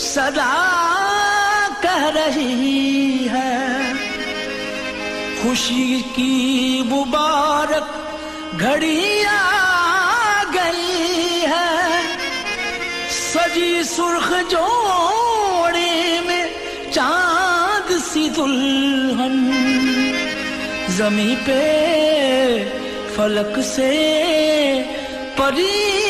सदा कह रही है। खुशी की मुबारक घड़ी आ गई है। सजी सुर्ख जोड़े में चाँद सी दुल्हन। जमी पे फलक से परी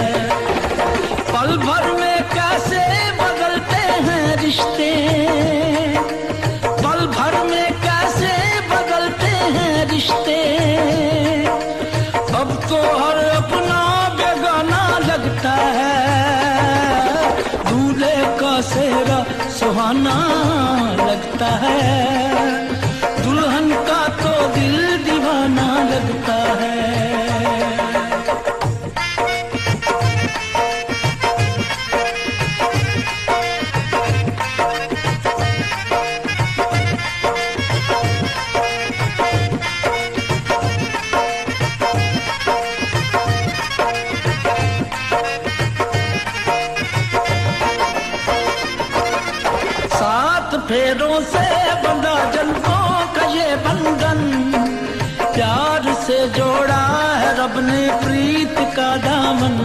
से बंधा जन्मों का ये बंधन। प्यार से जोड़ा है रब ने प्रीत का दामन।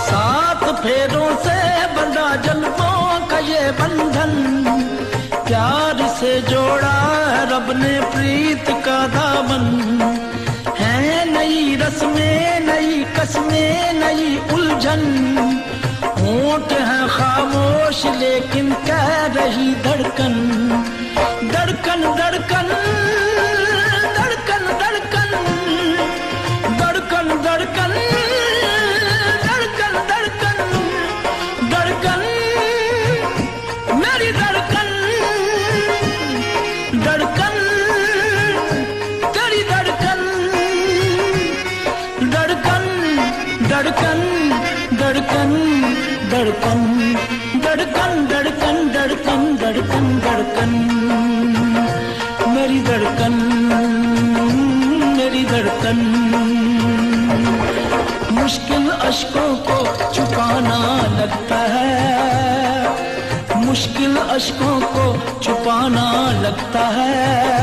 सात फेरों से बंधा जन्मों का ये बंधन। प्यार से जोड़ा है रब ने प्रीत का दामन। है नई रस्में कस्में नई उलझन। होंठ है खामोश लेकिन कह रही धड़कन धड़कन। मेरी धड़कन मेरी धड़कन। मुश्किल अशकों को छुपाना लगता है, मुश्किल अशकों को छुपाना लगता है।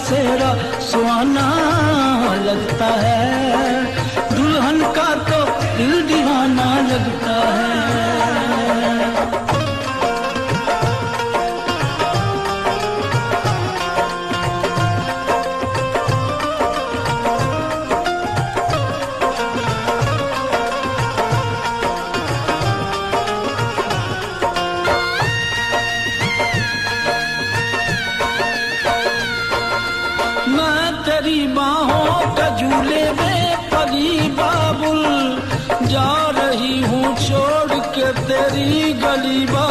सेहरा सुहाना लगता है। दुल्हन का तो दिल दीवाना लगता है। के तेरी गली बाबुल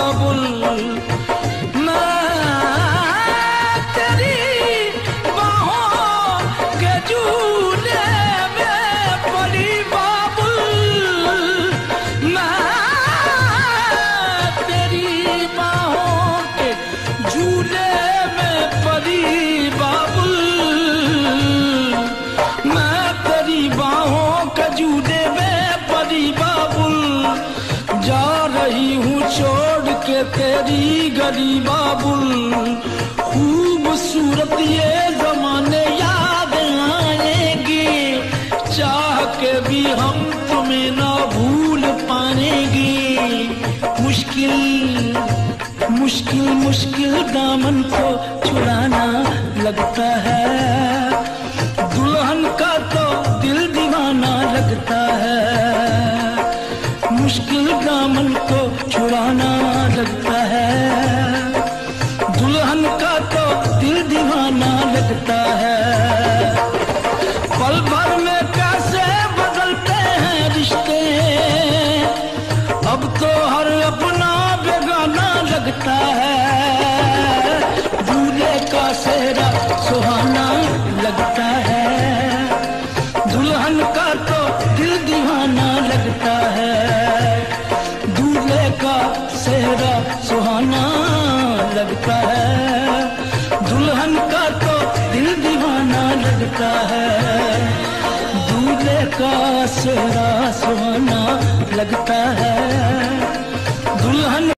गली बाबुल, खूबसूरत ये जमाने याद आएँगे। चाह के भी हम तुम्हें ना भूल पाएँगे। मुश्किल मुश्किल मुश्किल दामन को छुड़ाना लगता है। लगता है। पल भर में कैसे बदलते हैं रिश्ते? अब तो हर अपना बेगाना लगता है। दूल्हे का सेहरा सुहाना लगता है। दुल्हन का तो दिल दीवाना लगता है। दूल्हे का सेहरा सुहाना लगता है। करता है। दूल्हे का सेरा सोना लगता है। दुल्हन